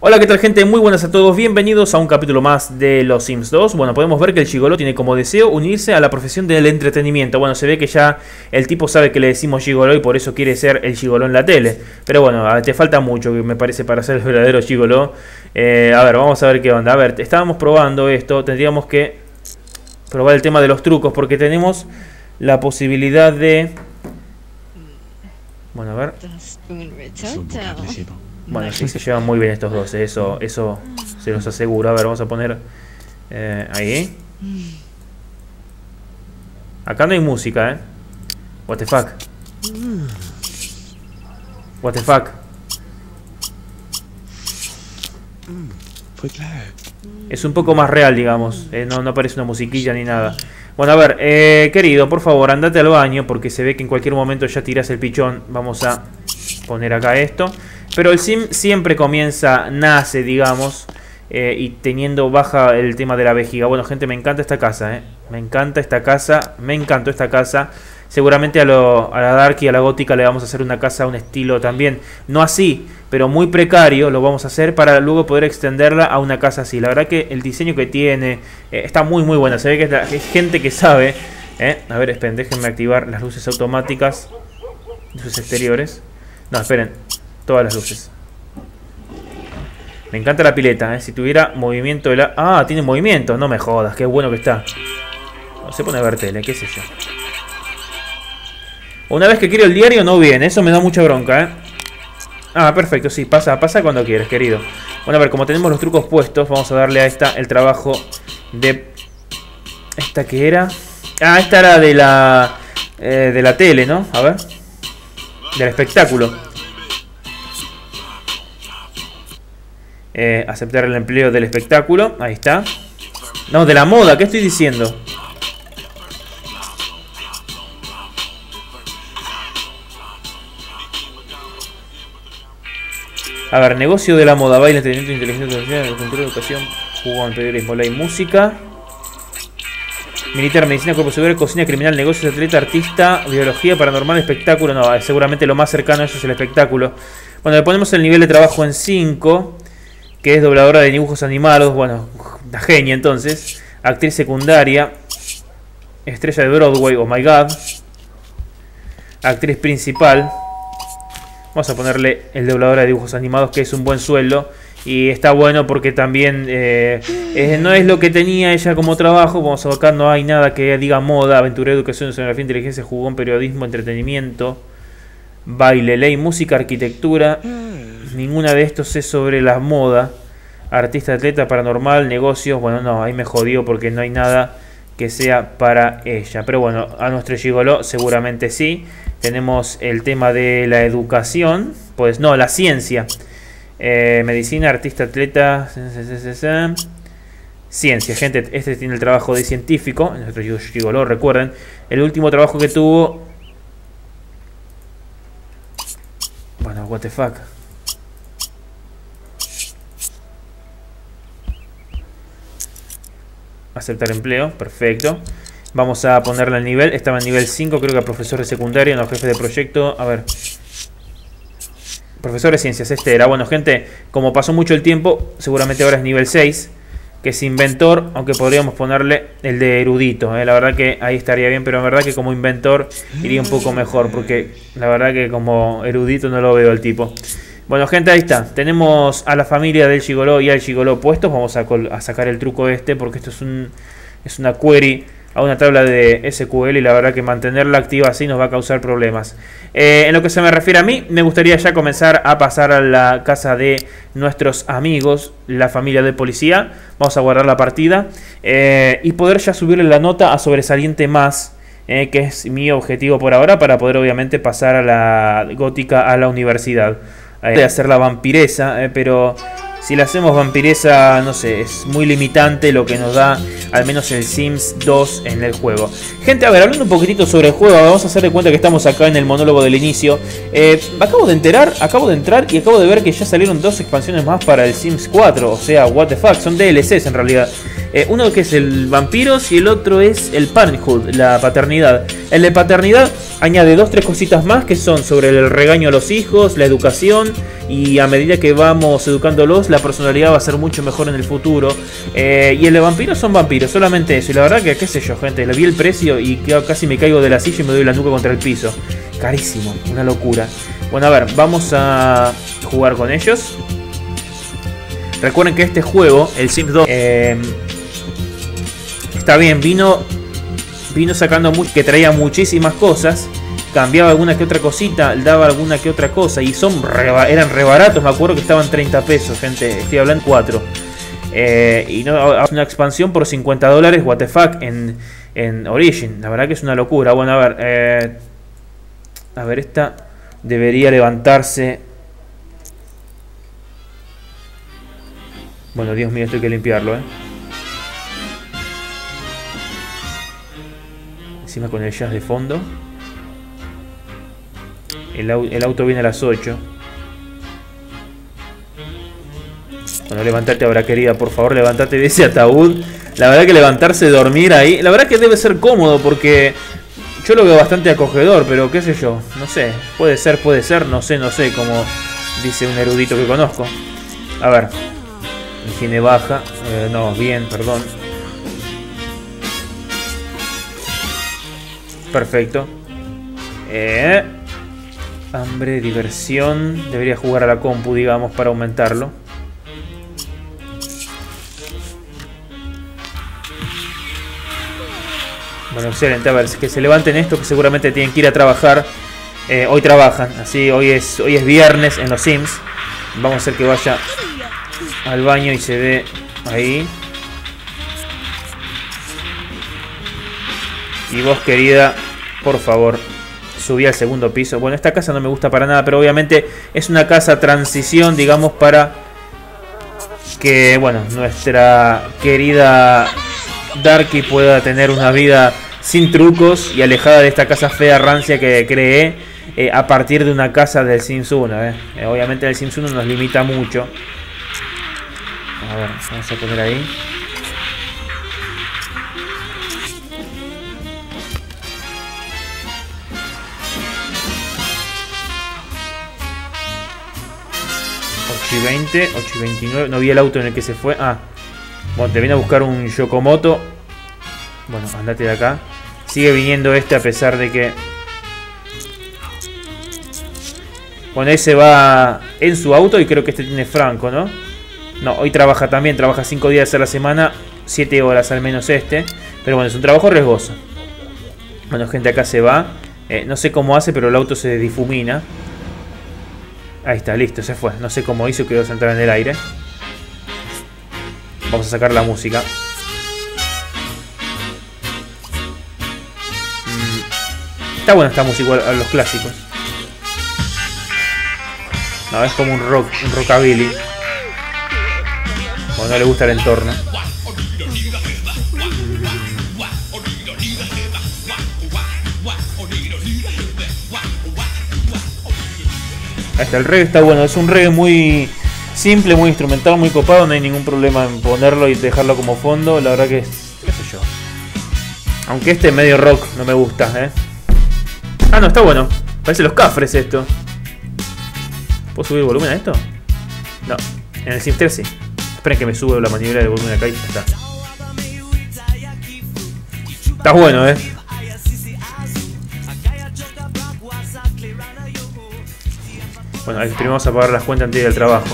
Hola, ¿qué tal gente? Muy buenas a todos, bienvenidos a un capítulo más de Los Sims 2. Bueno, podemos ver que el Gigolo tiene como deseo unirse a la profesión del entretenimiento. Bueno, se ve que ya el tipo sabe que le decimos Gigolo y por eso quiere ser el Gigolo en la tele. Pero bueno, te falta mucho, me parece, para ser el verdadero Gigolo. Eh, a ver, vamos a ver qué onda. A ver, estábamos probando esto, tendríamos que probar el tema de los trucos porque tenemos la posibilidad de... Bueno, a ver. Bueno, sí, se llevan muy bien estos dos, eh, eso, eso se los aseguro. A ver, vamos a poner eh, ahí. Acá no hay música, ¿eh? What the fuck. What the fuck. Es un poco más real, digamos. Eh, no, no aparece una musiquilla ni nada. Bueno, a ver, eh, querido, por favor, andate al baño porque se ve que en cualquier momento ya tiras el pichón. Vamos a poner acá esto. Pero el sim siempre comienza, nace, digamos, eh, y teniendo baja el tema de la vejiga. Bueno, gente, me encanta esta casa, ¿eh? Me encanta esta casa, me encantó esta casa. Seguramente a, la Dark y a la Gótica le vamos a hacer una casa, un estilo también, no así, pero muy precario, lo vamos a hacer para luego poder extenderla a una casa así. La verdad que el diseño que tiene eh, está muy muy bueno, se ve que es, gente que sabe. ¿eh? A ver, esperen, déjenme activar las luces automáticas, luces exteriores. No, esperen, todas las luces. Me encanta la pileta, ¿eh? Si tuviera movimiento de la... Ah, tiene movimiento. No me jodas, qué bueno que está. No se pone a ver tele, qué sé yo. Una vez que quiero el diario no viene. Eso me da mucha bronca, ¿eh? Ah, perfecto, sí. Pasa, pasa cuando quieres, querido. Bueno, a ver, como tenemos los trucos puestos, vamos a darle a esta el trabajo de... ¿Esta que era? Ah, esta era de la... Eh, de la tele, ¿no? A ver. Del espectáculo. Eh, aceptar el empleo del espectáculo. Ahí está. No, de la moda. ¿Qué estoy diciendo? A ver, negocio de la moda, baile, entretenimiento, inteligencia artificial, cultura, educación, jugón, periodismo, ley, música, militar, medicina, cuerpo seguro, cocina, criminal, negocios, atleta, artista, biología, paranormal, espectáculo. No, seguramente lo más cercano a eso es el espectáculo. Bueno, le ponemos el nivel de trabajo en 5 que es dobladora de dibujos animados, bueno, la genia entonces, actriz secundaria, estrella de Broadway, oh my god, actriz principal, vamos a ponerle el dobladora de dibujos animados que es un buen sueldo y está bueno porque también eh, no es lo que tenía ella como trabajo, vamos a buscar, no hay nada que diga moda, aventura, educación, escenografía, inteligencia, jugón, periodismo, entretenimiento, baile, ley, música, arquitectura, ninguna de estos es sobre la moda. Artista, atleta, paranormal, negocios. Bueno, no, ahí me jodió porque no hay nada que sea para ella. Pero bueno, a nuestro gigolo seguramente sí. Tenemos el tema de la educación. Pues no, la ciencia. Eh, medicina, artista, atleta. Ciencia, gente. Este tiene el trabajo de científico. Nuestro gigolo, recuerden. El último trabajo que tuvo... Bueno, what the fuck. Aceptar empleo, perfecto. Vamos a ponerle el nivel. Estaba en nivel 5, creo que a profesor de secundaria, no jefe de proyecto. A ver. Profesor de ciencias, este era. Bueno, gente, como pasó mucho el tiempo, seguramente ahora es nivel 6. Que es inventor, aunque podríamos ponerle el de erudito. ¿eh? La verdad que ahí estaría bien, pero en verdad que como inventor iría un poco mejor. Porque la verdad que como erudito no lo veo el tipo. Bueno, gente, ahí está. Tenemos a la familia del Gigoló y al Gigoló puestos. Vamos a, sacar el truco este porque esto es, un, es una query a una tabla de SQL y la verdad que mantenerla activa así nos va a causar problemas. Eh, en lo que se me refiere a mí, me gustaría ya comenzar a pasar a la casa de nuestros amigos, la familia de policía. Vamos a guardar la partida eh, y poder ya subirle la nota a sobresaliente más. Eh, que es mi objetivo por ahora para poder obviamente pasar a la gótica a la universidad de hacer la vampiresa, eh, pero si la hacemos vampiresa, no sé, es muy limitante lo que nos da al menos el Sims 2 en el juego. Gente, a ver, hablando un poquitito sobre el juego, vamos a hacer de cuenta que estamos acá en el monólogo del inicio. Eh, acabo de enterar, acabo de entrar y acabo de ver que ya salieron dos expansiones más para el Sims 4, o sea, what the fuck, son DLCs en realidad. Eh, uno que es el vampiros y el otro es el parenthood, la paternidad. El de paternidad añade dos, tres cositas más que son sobre el regaño a los hijos, la educación y a medida que vamos educándolos, la personalidad va a ser mucho mejor en el futuro. Eh, y el de vampiros son vampiros, solamente eso. Y la verdad que, qué sé yo, gente, le vi el precio y casi me caigo de la silla y me doy la nuca contra el piso. Carísimo, una locura. Bueno, a ver, vamos a jugar con ellos. Recuerden que este juego, el Sims 2, eh, está bien, vino, vino sacando que traía muchísimas cosas cambiaba alguna que otra cosita, daba alguna que otra cosa. Y son eran re baratos, me acuerdo que estaban 30 pesos, gente. Estoy hablando 4. Eh, y no, una expansión por 50 dólares, what the fuck, en, en Origin. La verdad que es una locura. Bueno, a ver. Eh, a ver, esta debería levantarse. Bueno, Dios mío, esto hay que limpiarlo, eh. Encima con el jazz de fondo. El, auto viene a las 8. Bueno, levantate ahora, querida. Por favor, levantate de ese ataúd. La verdad que levantarse, dormir ahí. La verdad que debe ser cómodo porque yo lo veo bastante acogedor, pero qué sé yo. No sé. Puede ser, puede ser. No sé, no sé. Como dice un erudito que conozco. A ver. Higiene baja. Eh, no, bien, perdón. Perfecto. Eh. Hambre, diversión. Debería jugar a la compu, digamos, para aumentarlo. Bueno, excelente. A ver, que se levanten esto, que seguramente tienen que ir a trabajar. Eh, hoy trabajan, así hoy es, hoy es viernes en los Sims. Vamos a hacer que vaya al baño y se ve ahí. Y vos, querida, por favor, subí al segundo piso. Bueno, esta casa no me gusta para nada, pero obviamente es una casa transición, digamos, para que, bueno, nuestra querida Darky pueda tener una vida sin trucos y alejada de esta casa fea rancia que creé eh, a partir de una casa del Sims 1. Eh. Eh, obviamente el Sims 1 nos limita mucho. A ver, vamos a poner ahí. Y 20, 8 y 29. No vi el auto en el que se fue. Ah, bueno, te viene a buscar un Yokomoto. Bueno, andate de acá. Sigue viniendo este a pesar de que... Bueno, ese va en su auto y creo que este tiene Franco, ¿no? No, hoy trabaja también, trabaja 5 días a la semana, 7 horas al menos este. Pero bueno, es un trabajo riesgoso. Bueno, gente, acá se va. Eh, no sé cómo hace, pero el auto se difumina. Ahí está, listo, se fue. No sé cómo hizo, quedó sentado en el aire. Vamos a sacar la música. Mm, está buena esta música a los clásicos. No, es como un rock, un rockabilly. O no le gusta el entorno. Ahí el reggae está bueno, es un reggae muy simple, muy instrumental, muy copado, no hay ningún problema en ponerlo y dejarlo como fondo, la verdad que es, qué sé yo. Aunque este medio rock no me gusta, ¿eh? Ah, no, está bueno. Parece los cafres esto. ¿Puedo subir volumen a esto? No, en el Sims 3 sí. Esperen que me suba la maniobra de volumen acá y está. Está bueno, ¿eh? Bueno, primero vamos a pagar las cuentas antes del trabajo.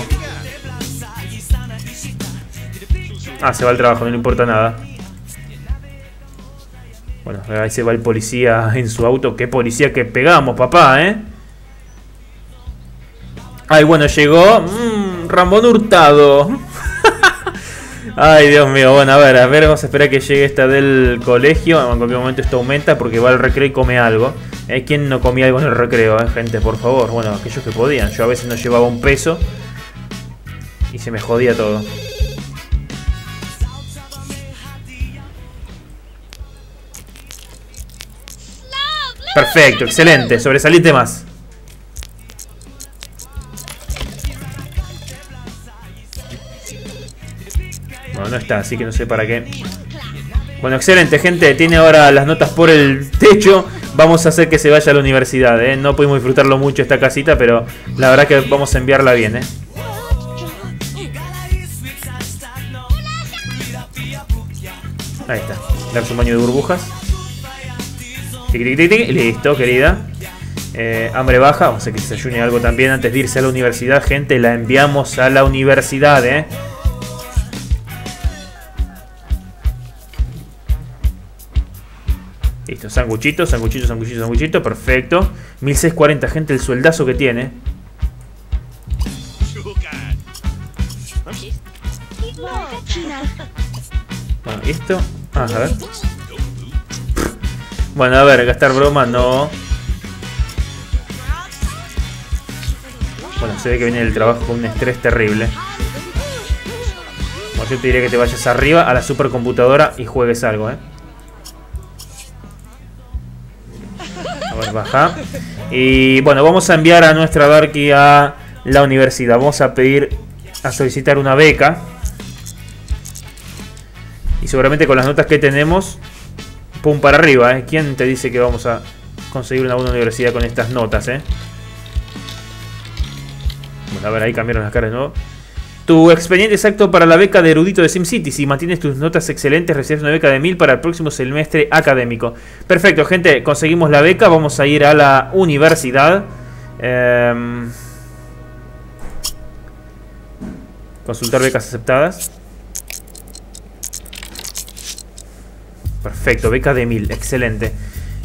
Ah, se va el trabajo, no le importa nada. Bueno, ahí se va el policía en su auto. ¿Qué policía que pegamos, papá, eh? Ay, bueno, llegó mmm, Ramón Hurtado. Ay, Dios mío. Bueno, a ver, a ver, vamos a esperar que llegue esta del colegio. En cualquier momento esto aumenta porque va al recreo y come algo. ¿Eh? ¿Quién no comía algo en el recreo, eh, gente? Por favor. Bueno, aquellos que podían. Yo a veces no llevaba un peso y se me jodía todo. Perfecto, excelente. Sobresalite más. Bueno, no está, así que no sé para qué. Bueno, excelente, gente. Tiene ahora las notas por el techo. Vamos a hacer que se vaya a la universidad. ¿eh? No pudimos disfrutarlo mucho esta casita, pero la verdad que vamos a enviarla bien. ¿eh? Ahí está. Darse un baño de burbujas. Listo, querida. Eh, hambre baja, vamos a que se algo también antes de irse a la universidad, gente. La enviamos a la universidad, ¿eh? Listo, sanguchito, sanguchito, sanguchito, sanguchito, perfecto. 1640, gente, el sueldazo que tiene. Bueno, esto. Ah, a ver. Bueno, a ver, gastar broma, no. Bueno, se ve que viene el trabajo con un estrés terrible. Bueno, yo te diría que te vayas arriba a la supercomputadora y juegues algo, ¿eh? A ver, baja. Y bueno, vamos a enviar a nuestra Darky a la universidad. Vamos a pedir, a solicitar una beca. Y seguramente con las notas que tenemos, pum para arriba, ¿eh? ¿Quién te dice que vamos a conseguir una buena universidad con estas notas, eh? Bueno, a ver, ahí cambiaron las caras nuevo. Tu expediente exacto para la beca de erudito de SimCity. Si mantienes tus notas excelentes, recibes una beca de 1000 para el próximo semestre académico. Perfecto, gente. Conseguimos la beca. Vamos a ir a la universidad. Em, consultar becas aceptadas. Perfecto, beca de 1000. Excelente.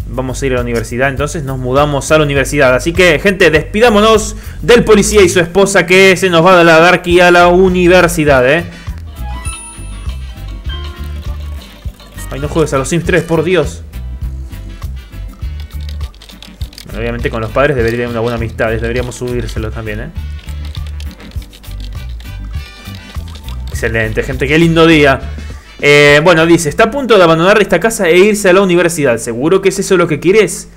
Vamos a ir a la universidad, entonces nos mudamos a la universidad. Así que, gente, despidámonos del policía y su esposa que se nos va a dar aquí a la universidad, ¿eh? Ay, no juegues a los Sims 3, por Dios. obviamente con los padres debería haber una buena amistad. Deberíamos subírselo también, ¿eh? Excelente, gente. Qué lindo día. Eh, bueno, dice, está a punto de abandonar esta casa e irse a la universidad. ¿Seguro que es eso lo que quieres?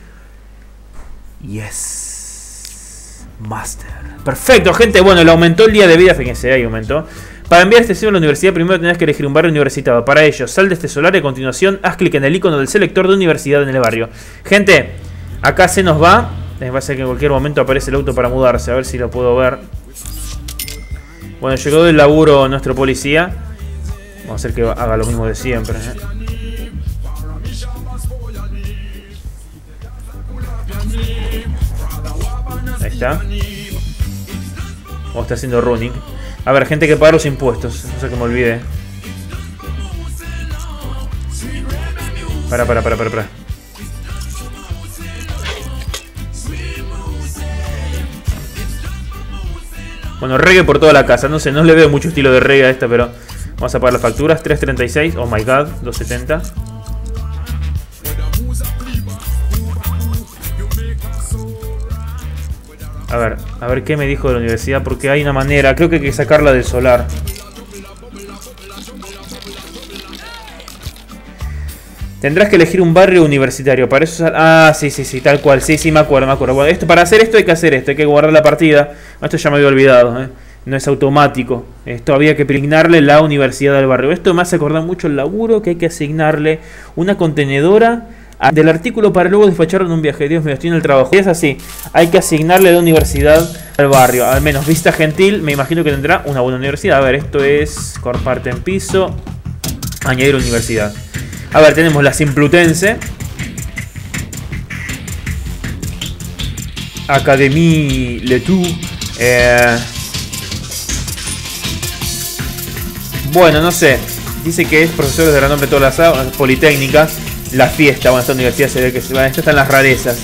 Yes. Master. Perfecto, gente. Bueno, le aumentó el día de vida. Fíjense, ahí aumentó. Para enviar este sitio a la universidad, primero tenés que elegir un barrio universitario. Para ello, sal de este solar y a continuación haz clic en el icono del selector de universidad en el barrio. Gente, acá se nos va. Va a ser que en cualquier momento aparece el auto para mudarse. A ver si lo puedo ver. Bueno, llegó del laburo nuestro policía. Vamos a hacer que haga lo mismo de siempre. ¿eh? Ahí está. O está haciendo running. A ver, gente que paga los impuestos. No sé que me olvide. Para, para, para, para, para. Bueno, reggae por toda la casa. No sé, no le veo mucho estilo de reggae a esta, pero... Vamos a pagar las facturas. 3.36. Oh my god. 2.70. A ver, a ver qué me dijo de la universidad, porque hay una manera, creo que hay que sacarla del solar. Tendrás que elegir un barrio universitario, para eso... Ah, sí, sí, sí, tal cual, sí, sí, me acuerdo, me acuerdo. esto, para hacer esto hay que hacer esto, hay que guardar la partida. Esto ya me había olvidado, eh no es automático. Esto había que asignarle la universidad del barrio. Esto me hace acordar mucho el laburo que hay que asignarle una contenedora del artículo para luego despacharlo en un viaje. Dios mío, estoy en el trabajo. Y es así, hay que asignarle la universidad al barrio. Al menos Vista Gentil, me imagino que tendrá una buena universidad. A ver, esto es corparte en piso, añadir universidad. A ver, tenemos la Simplutense. Académie Letou. Eh, Bueno, no sé. Dice que es profesor de renombre de todas las politécnicas. La fiesta, bueno, esta universidad se ve que se va. Estas están las rarezas.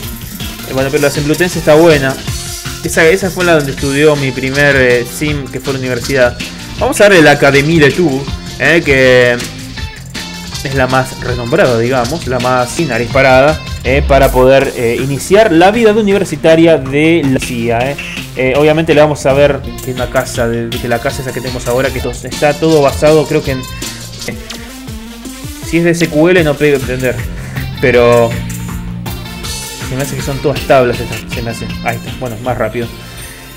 Eh, bueno, pero la Semplutense está buena. Esa, esa fue la donde estudió mi primer eh, sim, que fue la universidad. Vamos a darle la Academia de Tu, eh, que es la más renombrada, digamos, la más disparada, eh, para poder eh, iniciar la vida universitaria de la CIA. Eh. obviamente le vamos a ver que una casa, de, la casa esa que tenemos ahora, que está todo basado, creo que en... si es de SQL no puedo entender, pero... Se me hace que son todas tablas se me hace. Ahí está, bueno, más rápido.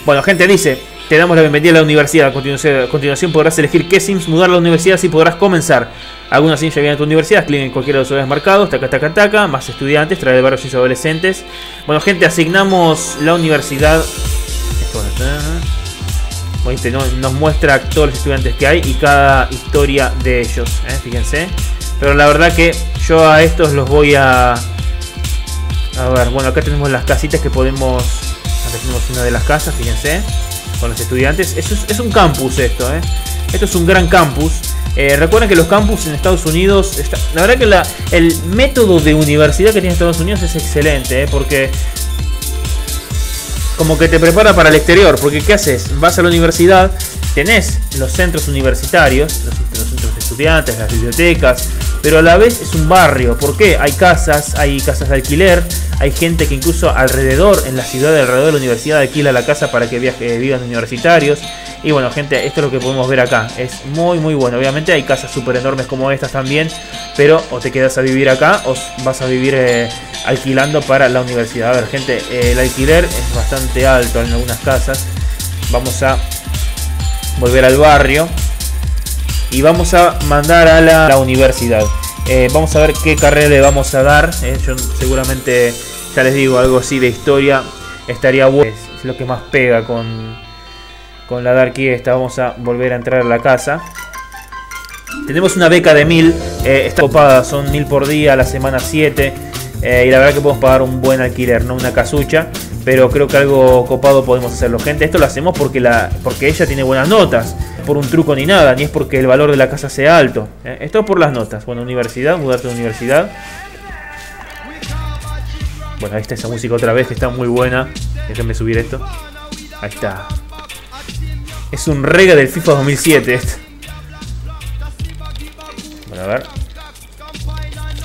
Bueno, gente, dice, te damos la bienvenida a la universidad. A continuación, continuación podrás elegir qué Sims mudar a la universidad, así podrás comenzar. Algunos Sims ya vienen a tu universidad, clic en cualquiera de los horarios marcados, taca, taca, taca, más estudiantes, trae el barrio Sims adolescentes. Bueno, gente, asignamos la universidad. Esto, nos muestra todos los estudiantes que hay y cada historia de ellos, ¿eh? fíjense. Pero la verdad que yo a estos los voy a... A ver, bueno, acá tenemos las casitas que podemos... Acá tenemos una de las casas, fíjense, con los estudiantes. Es, un campus esto, ¿eh? Esto es un gran campus. Eh, recuerden que los campus en Estados Unidos, la verdad que el método de universidad que tiene Estados Unidos es excelente, ¿eh? porque como que te prepara para el exterior, porque ¿qué haces? Vas a la universidad, tenés los centros universitarios, estudiantes, las bibliotecas, pero a la vez es un barrio. ¿Por qué? Hay casas, hay casas de alquiler, hay gente que incluso alrededor, en la ciudad alrededor de la universidad, alquila la casa para que viaje, vivan universitarios. Y bueno, gente, esto es lo que podemos ver acá. Es muy, muy bueno. Obviamente hay casas súper enormes como estas también, pero o te quedas a vivir acá o vas a vivir eh, alquilando para la universidad. A ver, gente, eh, el alquiler es bastante alto en algunas casas. Vamos a volver al barrio y vamos a mandar a la, universidad. Eh, vamos a ver qué carrera le vamos a dar. Eh. Yo seguramente, ya les digo, algo así de historia estaría bueno. Es lo que más pega con, con la Darky esta. Vamos a volver a entrar a la casa. Tenemos una beca de mil. está copada, son mil por día, la semana 7. Eh, y la verdad que podemos pagar un buen alquiler, no una casucha. Pero creo que algo copado podemos hacerlo. Gente, esto lo hacemos porque, la, porque ella tiene buenas notas. Por un truco ni nada, ni es porque el valor de la casa sea alto. Eh, esto por las notas. Bueno, universidad, mudarte de universidad. Bueno, ahí está esa música otra vez que está muy buena. Déjenme subir esto. Ahí está. Es un rega del FIFA 2007 esto. Bueno, a ver.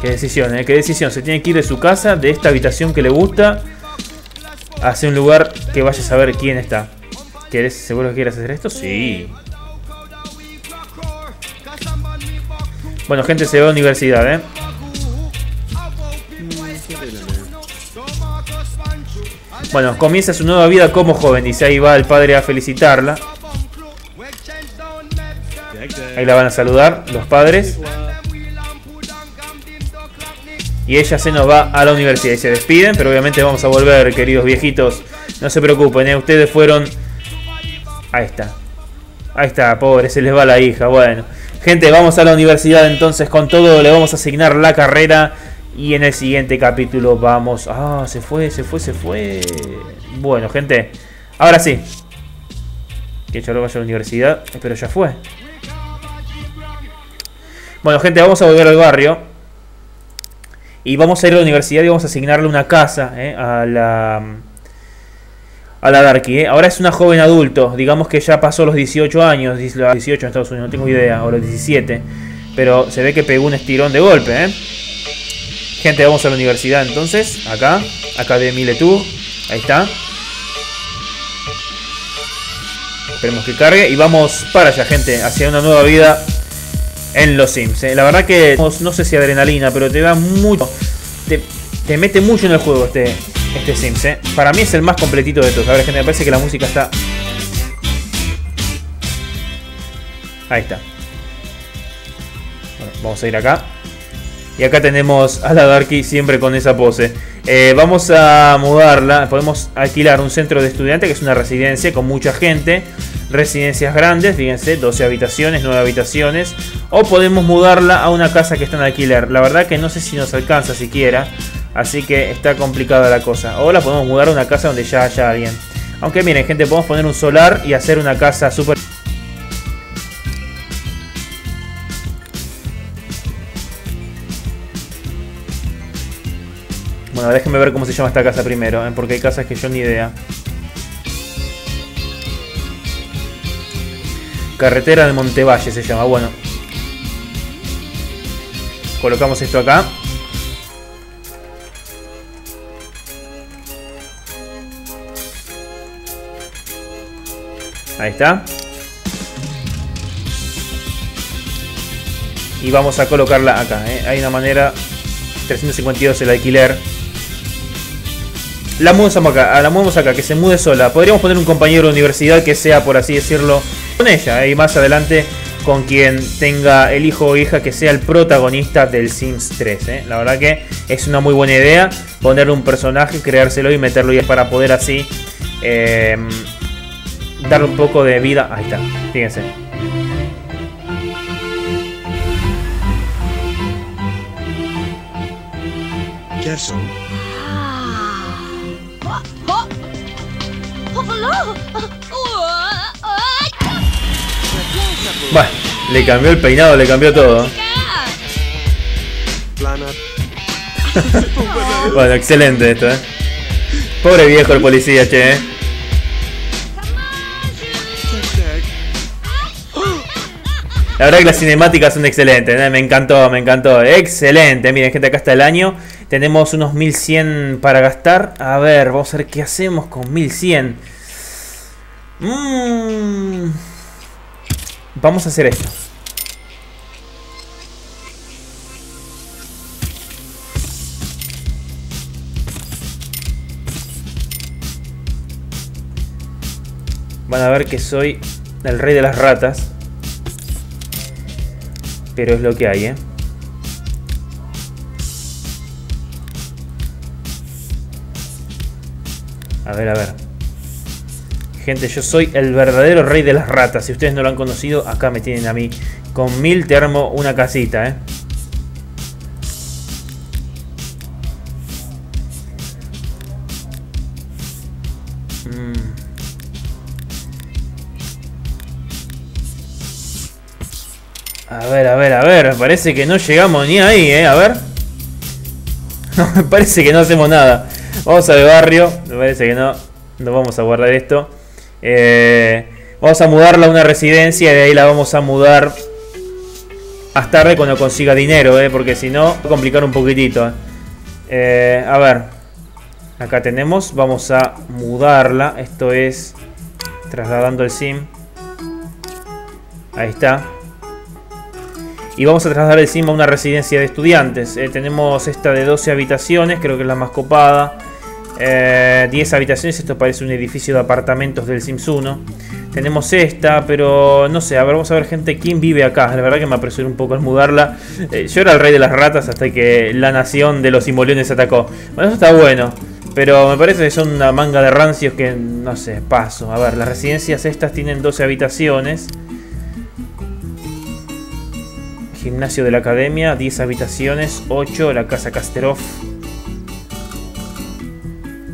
Qué decisión, ¿eh? Qué decisión. Se tiene que ir de su casa, de esta habitación que le gusta, hacia un lugar que vaya a saber quién está. ¿Quieres, ¿Seguro que quieres hacer esto? Sí. Bueno, gente, se va a la universidad, ¿eh? Bueno, comienza su nueva vida como joven. Dice, ahí va el padre a felicitarla. Ahí la van a saludar los padres. Y ella se nos va a la universidad y se despiden, pero obviamente vamos a volver, queridos viejitos. No se preocupen, ¿eh? ustedes fueron... Ahí está. Ahí está, pobre, se les va la hija. Bueno, gente, vamos a la universidad entonces con todo. Le vamos a asignar la carrera. Y en el siguiente capítulo vamos... Ah, se fue, se fue, se fue. Bueno, gente, ahora sí. Que yo vaya a la universidad, pero ya fue. Bueno, gente, vamos a volver al barrio. Y vamos a ir a la universidad y vamos a asignarle una casa eh, a la a la Darky. Eh. Ahora es una joven adulto, digamos que ya pasó los 18 años, 18 en Estados Unidos, no tengo idea, o los 17. Pero se ve que pegó un estirón de golpe. Eh. Gente, vamos a la universidad entonces, acá, Academia Letour, ahí está. Esperemos que cargue y vamos para allá, gente, hacia una nueva vida en los Sims. Eh. La verdad que no sé si adrenalina, pero te da mucho. Te, mete mucho en el juego este, este Sims. Eh. Para mí es el más completito de todos. A ver, gente, me parece que la música está. Ahí está. vamos a ir acá. Y acá tenemos a la Darky siempre con esa pose. Eh, vamos a mudarla. Podemos alquilar un centro de estudiantes que es una residencia con mucha gente. Residencias grandes, fíjense, 12 habitaciones, 9 habitaciones. O podemos mudarla a una casa que está en alquiler. La verdad que no sé si nos alcanza siquiera. Así que está complicada la cosa. O la podemos mudar a una casa donde ya haya alguien. Aunque miren, gente, podemos poner un solar y hacer una casa súper... Bueno, déjenme ver cómo se llama esta casa primero, ¿eh? porque hay casas que yo ni idea. Carretera de Montevalle se llama, bueno. Colocamos esto acá. Ahí está. Y vamos a colocarla acá. ¿eh? Hay una manera. 352 el alquiler. La mudamos acá, la movemos acá, que se mude sola. Podríamos poner un compañero de universidad que sea, por así decirlo, con ella. Y más adelante con quien tenga el hijo o hija que sea el protagonista del Sims 3. ¿eh? La verdad que es una muy buena idea ponerle un personaje, creárselo y meterlo ahí para poder así eh, darle un poco de vida. Ahí está, fíjense. Bueno, le cambió el peinado, le cambió todo. bueno, excelente esto, eh. Pobre viejo el policía, che, La verdad que las cinemáticas son excelentes, ¿eh? me encantó, me encantó. Excelente, miren gente, acá está el año. Tenemos unos 1100 para gastar. A ver, vamos a ver qué hacemos con 1100. Mmm... Vamos a hacer esto. Van a ver que soy el rey de las ratas. Pero es lo que hay, ¿eh? A ver, a ver. Gente, yo soy el verdadero rey de las ratas. Si ustedes no lo han conocido, acá me tienen a mí. Con mil te armo una casita, ¿eh? Parece que no llegamos ni ahí, ¿eh? A ver. Me parece que no hacemos nada. Vamos al barrio. Me parece que no. No vamos a guardar esto. Eh, vamos a mudarla a una residencia y de ahí la vamos a mudar más tarde cuando consiga dinero, eh, porque si no, va a complicar un poquitito. Eh. a ver, acá tenemos, vamos a mudarla. Esto es trasladando el sim. Ahí está. Y vamos a trasladar el sim a una residencia de estudiantes. tenemos esta de 12 habitaciones, creo que es la más copada. 10 eh, habitaciones, esto parece un edificio de apartamentos del Sims 1. Tenemos esta, pero no sé, a ver, vamos a ver gente, ¿quién vive acá? La verdad que me apresuré un poco al mudarla. Eh, yo era el rey de las ratas hasta que la nación de los simoleones atacó. Bueno, eso está bueno. Pero me parece que son una manga de rancios que, no sé, paso. A ver, las residencias estas tienen 12 habitaciones. Gimnasio de la academia, 10 habitaciones, 8, la casa Casterov,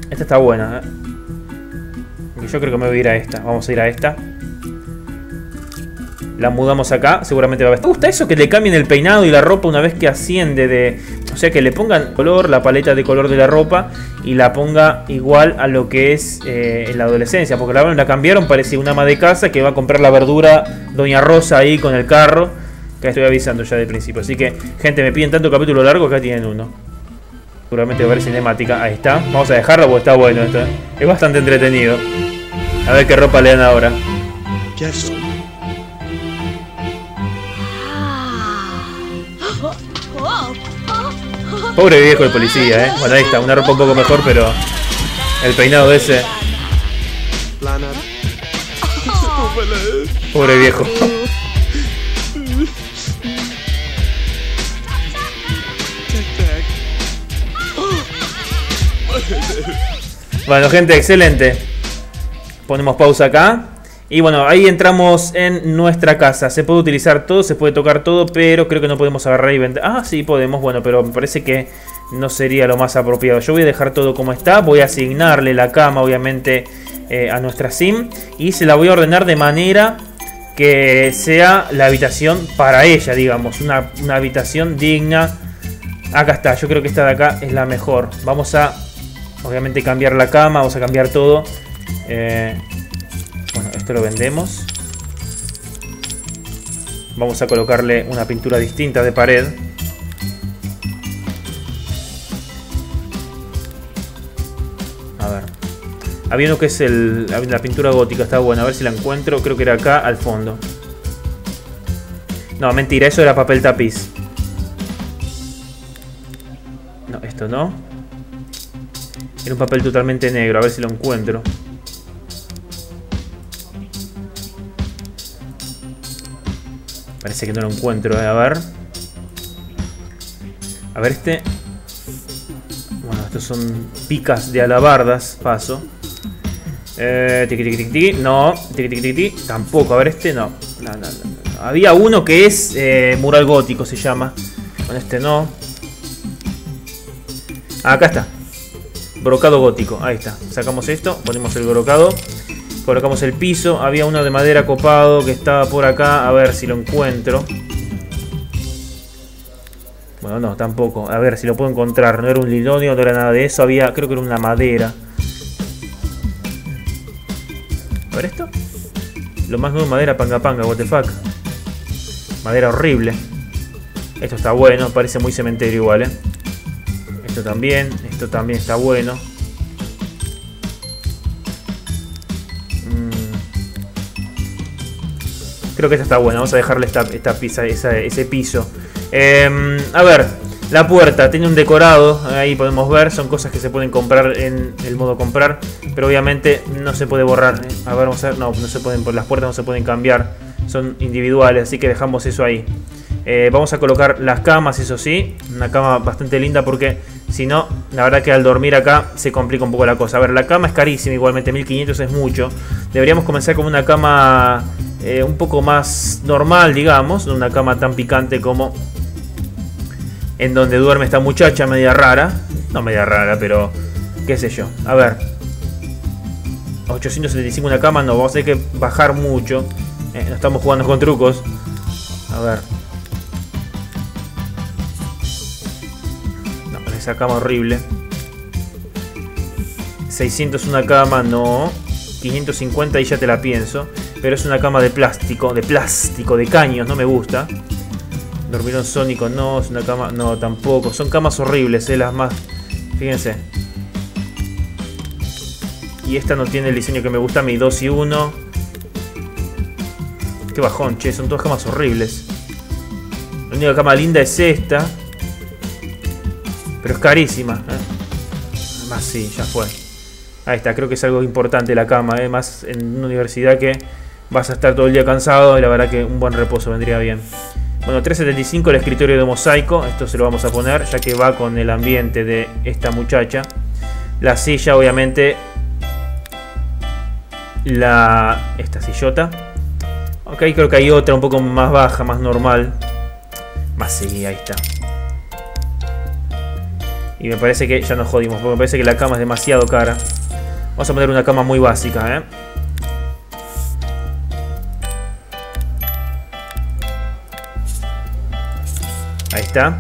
esta está buena, ¿eh? Yo creo que me voy a ir a esta. Vamos a ir a esta. La mudamos acá, seguramente va a ver. ¿Te gusta eso? Que le cambien el peinado y la ropa una vez que asciende de... O sea, que le pongan color, la paleta de color de la ropa y la ponga igual a lo que es eh, en la adolescencia. Porque la, la cambiaron, parece una ama de casa que va a comprar la verdura Doña Rosa ahí con el carro. Que estoy avisando ya de principio. Así que, gente, me piden tanto capítulo largo, acá tienen uno. Seguramente va a haber cinemática. Ahí está. Vamos a dejarlo porque está bueno esto. ¿eh? Es bastante entretenido. A ver qué ropa le dan ahora. Pobre viejo el policía, eh. Bueno, ahí está, una ropa un poco mejor, pero el peinado ese. Pobre viejo. Bueno, gente, excelente. Ponemos pausa acá. Y bueno, ahí entramos en nuestra casa. Se puede utilizar todo, se puede tocar todo, pero creo que no podemos agarrar y vender. Ah, sí, podemos. Bueno, pero me parece que no sería lo más apropiado. Yo voy a dejar todo como está. Voy a asignarle la cama, obviamente, eh, a nuestra sim. Y se la voy a ordenar de manera que sea la habitación para ella, digamos. Una, una habitación digna. Acá está, yo creo que esta de acá es la mejor. Vamos a Obviamente cambiar la cama, vamos a cambiar todo. Eh, bueno, esto lo vendemos. Vamos a colocarle una pintura distinta de pared. A ver. Había uno que es el, la pintura gótica, está buena. A ver si la encuentro. Creo que era acá al fondo. No, mentira, eso era papel tapiz. No, esto no. Un papel totalmente negro, a ver si lo encuentro. Parece que no lo encuentro, eh. a ver. A ver este. Bueno, estos son picas de alabardas, paso. Eh, tiki, tiki, tiki. No, tiki, tiki, tiki, Tampoco. A ver, este no. Había uno que es eh, mural gótico, se llama. Con este no. Acá está. Brocado gótico. Ahí está. Sacamos esto, ponemos el brocado. Colocamos el piso. Había uno de madera copado que estaba por acá. A ver si lo encuentro. Bueno, no, tampoco. A ver si lo puedo encontrar. No era un linoleo, no era nada de eso. Había, creo que era una madera. A ver esto. Lo más nuevo madera panga panga, what. Madera horrible. Esto está bueno, parece muy cementerio igual, ¿eh? Esto también, esto también está bueno. Mm. Creo que esta está buena. Vamos a dejarle esta, esta pizza, ese piso. Em, a ver, la puerta tiene un decorado. Ahí podemos ver. Son cosas que se pueden comprar en el modo comprar. Pero obviamente no se puede borrar. ¿eh? A ver, vamos a ver. No, no se pueden. Las puertas no se pueden cambiar. Son individuales. Así que dejamos eso ahí. Eh, vamos a colocar las camas, eso sí. Una cama bastante linda porque si no, la verdad que al dormir acá se complica un poco la cosa. A ver, la cama es carísima, igualmente 1500 es mucho. Deberíamos comenzar con una cama eh, un poco más normal, digamos. Una cama tan picante como en donde duerme esta muchacha media rara. No media rara, pero qué sé yo. A ver. 875 una cama, no, vamos a tener que bajar mucho. Eh, no estamos jugando con trucos. A ver. Esa cama horrible. 600 una cama, no. 550 y ya te la pienso. Pero es una cama de plástico, de plástico, de caños, no me gusta. Dormirón sónico, no. Es una cama, no, tampoco. Son camas horribles, eh, las más... Fíjense. Y esta no tiene el diseño que me gusta mí, 2 y 1. Qué bajón, che, son todas camas horribles. La única cama linda es esta. Pero es carísima. ¿eh? Más sí, ya fue. Ahí está, creo que es algo importante la cama. ¿eh? Más en una universidad que vas a estar todo el día cansado y la verdad que un buen reposo vendría bien. Bueno, 375 el escritorio de mosaico. Esto se lo vamos a poner ya que va con el ambiente de esta muchacha. La silla, obviamente. La... Esta sillota. Ok, creo que hay otra un poco más baja, más normal. Más sí, ahí está. Y me parece que ya nos jodimos, porque me parece que la cama es demasiado cara. Vamos a poner una cama muy básica, ¿eh? Ahí está.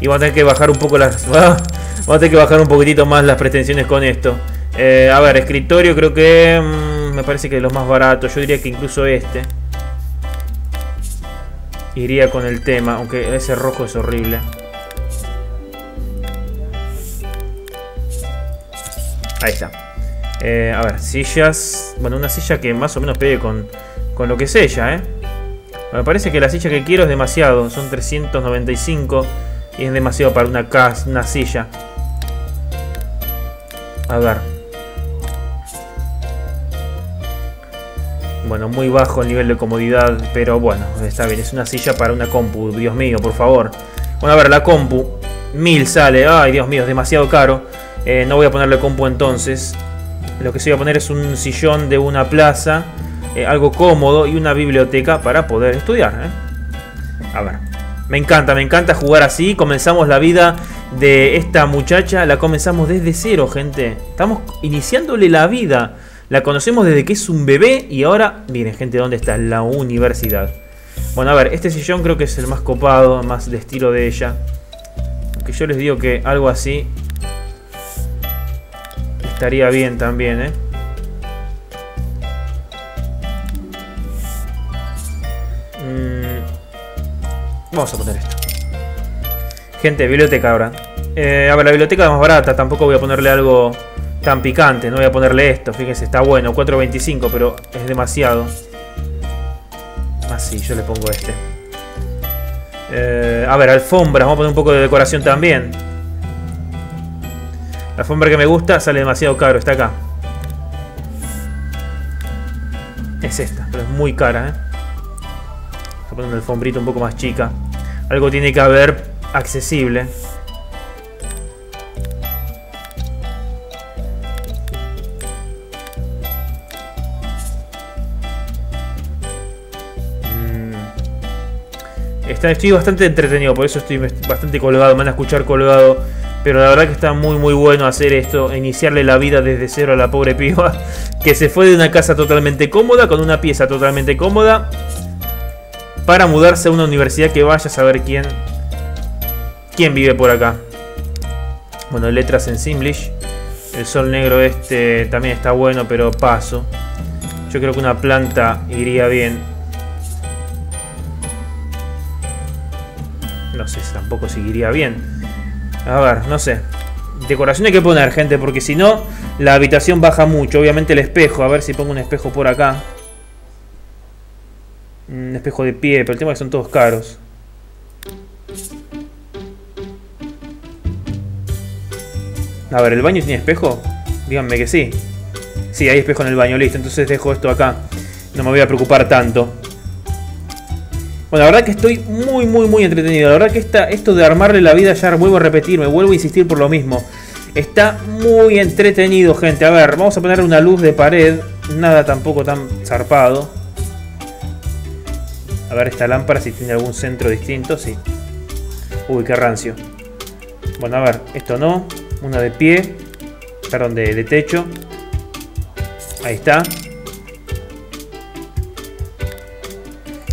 Y vamos a tener que bajar un poco las... vamos a tener que bajar un poquitito más las pretensiones con esto. Eh, a ver, escritorio creo que... Mm, me parece que es lo más barato. Yo diría que incluso este. Iría con el tema, aunque ese rojo es horrible. Ahí está. Eh, a ver, sillas. Bueno, una silla que más o menos pegue con, con lo que es ella, ¿eh? Me parece que la silla que quiero es demasiado. Son 395 y es demasiado para una, una silla. A ver. Bueno, muy bajo el nivel de comodidad, pero bueno, está bien. Es una silla para una compu, Dios mío, por favor. Bueno, a ver, la compu. 1000 sale. Ay, Dios mío, es demasiado caro. Eh, no voy a ponerle compu entonces. Lo que sí voy a poner es un sillón de una plaza, eh, algo cómodo y una biblioteca para poder estudiar. ¿eh? A ver, me encanta, me encanta jugar así. Comenzamos la vida de esta muchacha, la comenzamos desde cero, gente. Estamos iniciándole la vida. La conocemos desde que es un bebé y ahora, miren, gente, ¿dónde está? La universidad. Bueno, a ver, este sillón creo que es el más copado, más de estilo de ella. Que yo les digo que algo así Estaría bien también, ¿eh? Mm, vamos a poner esto. Gente, biblioteca ahora. Eh, a ver, la biblioteca es más barata. Tampoco voy a ponerle algo tan picante. No voy a ponerle esto. Fíjense, está bueno. 4.25, pero es demasiado. Así, ah, yo le pongo este. Eh, a ver, alfombras. Vamos a poner un poco de decoración también. La alfombra que me gusta sale demasiado caro, está acá. Es esta, pero es muy cara, ¿eh? Voy a poner una alfombrita un poco más chica. Algo tiene que haber accesible. estoy bastante entretenido, por eso estoy bastante colgado, me van a escuchar colgado. Pero la verdad que está muy muy bueno hacer esto, iniciarle la vida desde cero a la pobre piba, que se fue de una casa totalmente cómoda, con una pieza totalmente cómoda, para mudarse a una universidad que vaya a saber quién, quién vive por acá. Bueno, letras en Simlish. El sol negro este también está bueno, pero paso. Yo creo que una planta iría bien. no sé tampoco seguiría bien. A ver, no sé. Decoración hay que poner, gente, porque si no, la habitación baja mucho. Obviamente el espejo, a ver si pongo un espejo por acá. Un espejo de pie, pero el tema es que son todos caros. A ver, ¿el baño tiene espejo? Díganme que sí. Sí, hay espejo en el baño, listo. Entonces dejo esto acá. No me voy a preocupar tanto. Bueno, la verdad que estoy muy, muy, muy entretenido. La verdad que esta, esto de armarle la vida ya vuelvo a repetir, me vuelvo a insistir por lo mismo. Está muy entretenido, gente. A ver, vamos a poner una luz de pared. Nada tampoco tan zarpado. A ver esta lámpara si tiene algún centro distinto. Sí. Uy, qué rancio. Bueno, a ver, esto no. Una de pie. Perdón, de, de techo. Ahí está.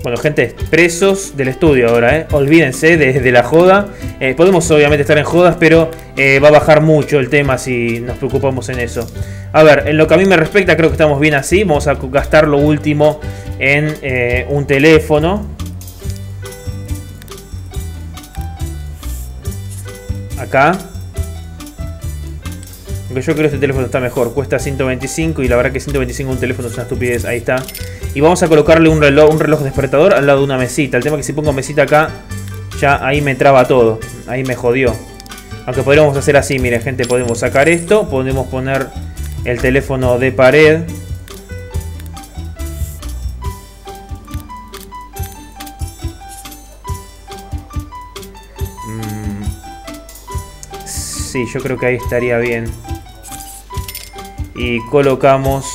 Bueno, gente, presos del estudio ahora, ¿eh? Olvídense de, la joda. Eh, podemos obviamente estar en jodas, pero eh, va a bajar mucho el tema si nos preocupamos en eso. A ver, en lo que a mí me respecta, creo que estamos bien así. Vamos a gastar lo último en eh, un teléfono. Acá. Aunque yo creo que este teléfono está mejor. Cuesta 125 y la verdad que 125 un teléfono es una estupidez. Ahí está. Y vamos a colocarle un reloj, un reloj despertador al lado de una mesita. El tema es que si pongo mesita acá, ya ahí me traba todo. Ahí me jodió. Aunque podríamos hacer así, miren gente, podemos sacar esto. Podemos poner el teléfono de pared. Mm. Sí, yo creo que ahí estaría bien. Y colocamos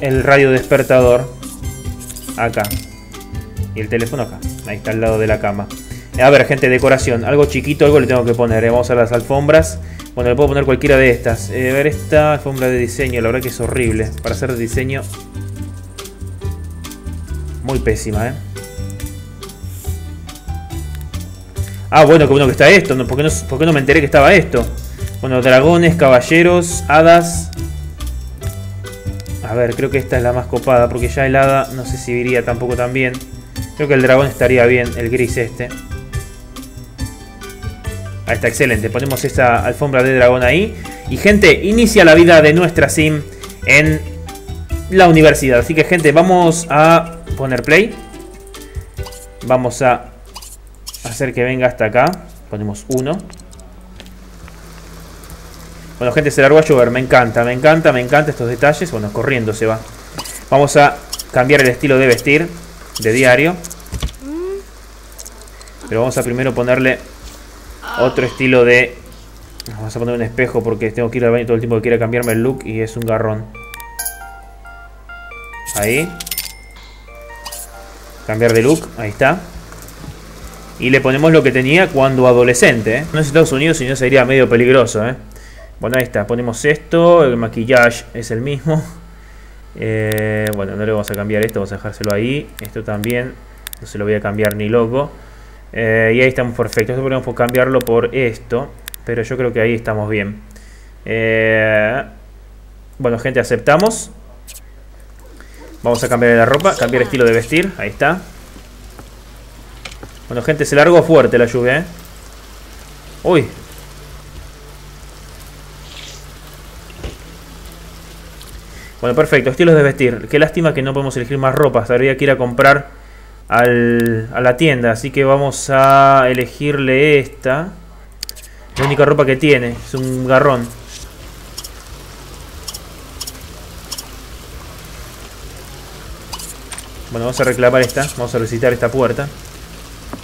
el radio despertador acá. Y el teléfono acá. Ahí está al lado de la cama. A ver, gente, decoración. Algo chiquito, algo le tengo que poner. Eh. Vamos a las alfombras. Bueno, le puedo poner cualquiera de estas. Eh, a ver, esta alfombra de diseño. La verdad que es horrible. Para hacer diseño. Muy pésima, ¿eh? Ah, bueno, que bueno que está esto. ¿Por qué no, por qué no me enteré que estaba esto? Bueno, dragones, caballeros, hadas, a ver, creo que esta es la más copada, porque ya el hada no sé si iría tampoco tan bien. Creo que el dragón estaría bien, el gris este. Ahí está, excelente. Ponemos esta alfombra de dragón ahí. Y gente, inicia la vida de nuestra sim en la universidad. Así que gente, vamos a poner play. Vamos a hacer que venga hasta acá. Ponemos uno. Bueno, gente, se largó a llover. Me encanta, me encanta, me encanta estos detalles. Bueno, corriendo se va. Vamos a cambiar el estilo de vestir de diario. Pero vamos a primero ponerle otro estilo de... Vamos a poner un espejo porque tengo que ir al baño todo el tiempo que quiera cambiarme el look y es un garrón. Ahí. Cambiar de look, ahí está. Y le ponemos lo que tenía cuando adolescente. ¿eh? No es Estados Unidos, sino sería medio peligroso. ¿eh? Bueno, ahí está, ponemos esto, el maquillaje es el mismo. Eh, bueno, no le vamos a cambiar esto, vamos a dejárselo ahí. Esto también, no se lo voy a cambiar ni loco. Eh, y ahí estamos perfectos. Esto podemos cambiarlo por esto, pero yo creo que ahí estamos bien. Eh, bueno, gente, aceptamos. Vamos a cambiar la ropa, cambiar estilo de vestir, ahí está. Bueno, gente, se largó fuerte la lluvia, ¿eh? Uy, Bueno, perfecto. Estilos de vestir. Qué lástima que no podemos elegir más ropas. Habría que ir a comprar al, a la tienda. Así que vamos a elegirle esta. La única ropa que tiene. Es un garrón. Bueno, vamos a reclamar esta. Vamos a solicitar esta puerta.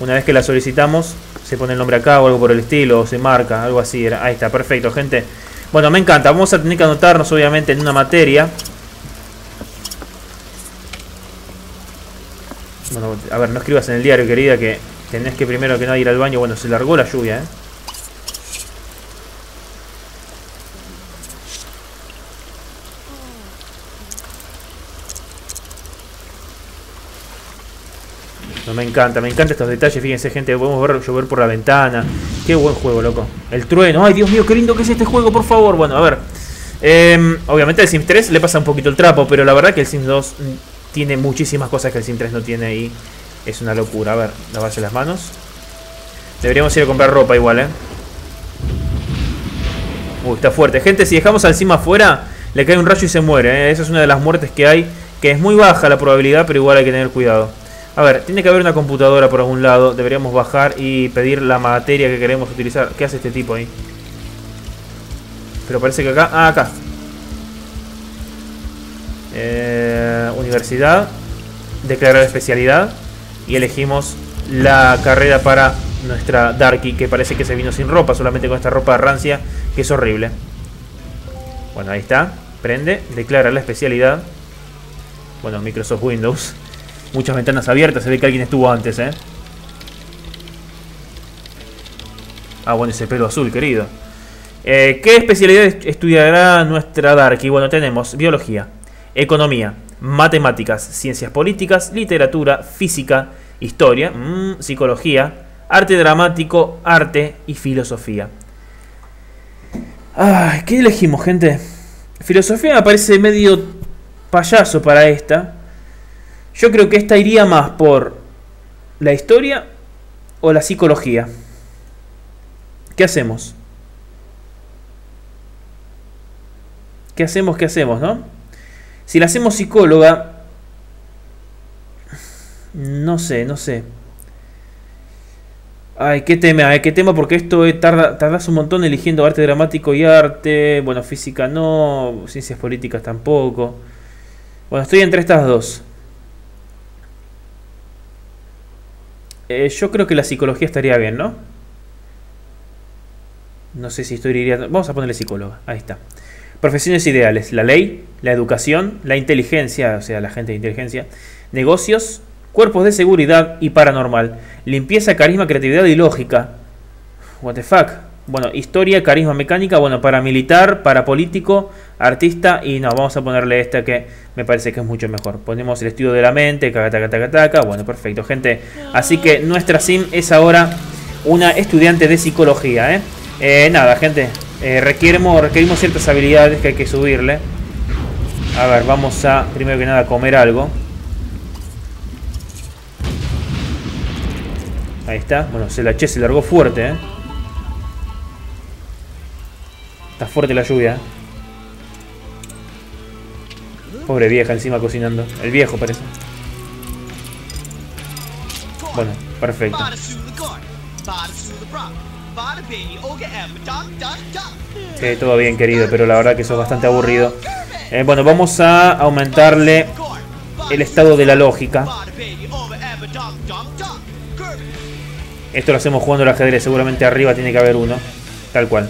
Una vez que la solicitamos, se pone el nombre acá o algo por el estilo. O se marca, algo así. Ahí está, perfecto, gente. Bueno, me encanta. Vamos a tener que anotarnos, obviamente, en una materia. Bueno, a ver, no escribas en el diario, querida, que tenés que primero que nada ir al baño. Bueno, se largó la lluvia, ¿eh? Me encanta, me encantan estos detalles. Fíjense, gente, podemos ver llover por la ventana. Qué buen juego, loco. El trueno. Ay, Dios mío, qué lindo que es este juego, por favor. Bueno, a ver. Eh, obviamente el Sims 3 le pasa un poquito el trapo, pero la verdad que el Sims 2 tiene muchísimas cosas que el Sims 3 no tiene ahí. Es una locura. A ver, lavarse las manos. Deberíamos ir a comprar ropa igual, ¿eh? Uy, está fuerte. Gente, si dejamos al Sim afuera, le cae un rayo y se muere. ¿eh? Esa es una de las muertes que hay. Que es muy baja la probabilidad, pero igual hay que tener cuidado. A ver, tiene que haber una computadora por algún lado. Deberíamos bajar y pedir la materia que queremos utilizar. ¿Qué hace este tipo ahí? Pero parece que acá... Ah, acá. Eh, universidad. Declarar especialidad. Y elegimos la carrera para nuestra Darky. Que parece que se vino sin ropa. Solamente con esta ropa rancia. Que es horrible. Bueno, ahí está. Prende. Declara la especialidad. Bueno, Microsoft Windows. Muchas ventanas abiertas. Se ve que alguien estuvo antes, ¿eh? Ah, bueno, ese pelo azul, querido. Eh, ¿Qué especialidad estudiará nuestra Darky? Bueno, tenemos biología, economía, matemáticas, ciencias políticas, literatura, física, historia, mmm, psicología, arte dramático, arte y filosofía. Ay, ¿qué elegimos, gente? Filosofía me parece medio payaso para esta. Yo creo que esta iría más por la historia o la psicología. ¿Qué hacemos? ¿Qué hacemos? ¿Qué hacemos, no? Si la hacemos psicóloga... No sé, no sé. Ay, qué tema, eh, qué tema, porque esto tarda, tardas un montón eligiendo arte dramático y arte. Bueno, física no, ciencias políticas tampoco. Bueno, estoy entre estas dos. Eh, yo creo que la psicología estaría bien, ¿no? No sé si estoy iría... Vamos a ponerle psicóloga. Ahí está. Profesiones ideales. La ley, la educación, la inteligencia, o sea, la gente de inteligencia, negocios, cuerpos de seguridad y paranormal. Limpieza, carisma, creatividad y lógica. What the fuck. Bueno, historia, carisma, mecánica, bueno, paramilitar, parapolítico, artista y no, vamos a ponerle esta que me parece que es mucho mejor. Ponemos el estudio de la mente, taca, taca, taca, taca. Bueno, perfecto, gente. Así que nuestra sim es ahora una estudiante de psicología, ¿eh? eh nada, gente. Eh, requerimos, requerimos ciertas habilidades que hay que subirle. A ver, vamos a, primero que nada, comer algo. Ahí está. Bueno, se la che, se largó fuerte, ¿eh? Está fuerte la lluvia. Pobre vieja encima cocinando. El viejo parece. Bueno, perfecto. Sí, todo bien querido, pero la verdad que eso es bastante aburrido. Eh, bueno, vamos a aumentarle el estado de la lógica. Esto lo hacemos jugando al ajedrez, seguramente arriba tiene que haber uno. Tal cual.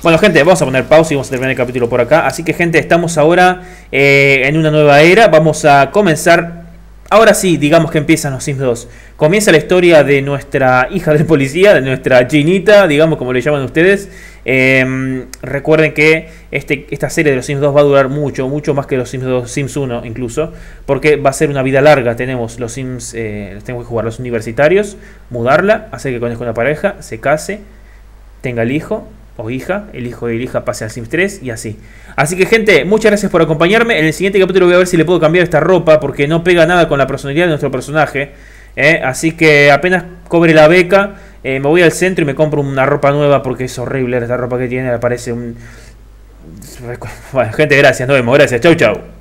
Bueno, gente, vamos a poner pausa y vamos a terminar el capítulo por acá. Así que, gente, estamos ahora eh, en una nueva era. Vamos a comenzar. Ahora sí, digamos que empiezan los Sims 2. Comienza la historia de nuestra hija del policía, de nuestra Ginita, digamos como le llaman ustedes. Em, recuerden que este, esta serie de los Sims 2 va a durar mucho, mucho más que los Sims 2, Sims 1 incluso, porque va a ser una vida larga. Tenemos los Sims, eh, tenemos que jugar los universitarios, mudarla, hacer que conozca una pareja, se case, tenga el hijo, o hija, el hijo de la hija pase al Sims 3 y así. Así que gente, muchas gracias por acompañarme. En el siguiente capítulo voy a ver si le puedo cambiar esta ropa porque no pega nada con la personalidad de nuestro personaje. ¿eh? Así que apenas cobre la beca, eh, me voy al centro y me compro una ropa nueva porque es horrible esta ropa que tiene, parece un... Bueno, gente, gracias, nos vemos, gracias, chau chau.